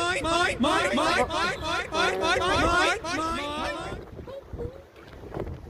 mine, mine, mine, mine.